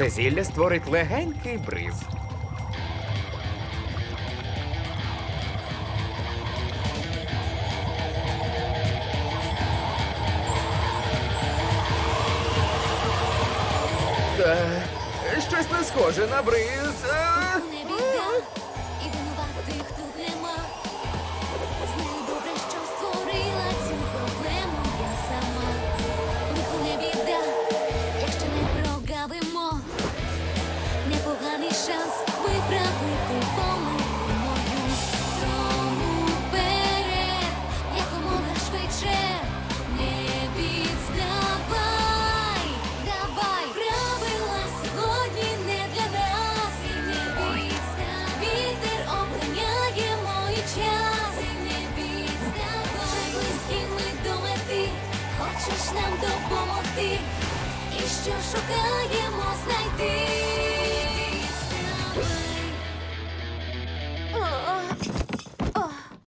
Це зілля створить легенький бриз. Та, Щось не схоже на бриз. Виправити помилку швидше. Не відставай, давай, правила сьогодні не для нас. І не відстав, вітер обганяє мій час. І не відставай, близькі ми до мети. Хочеш нам допомогти? І що шукаємо знайти?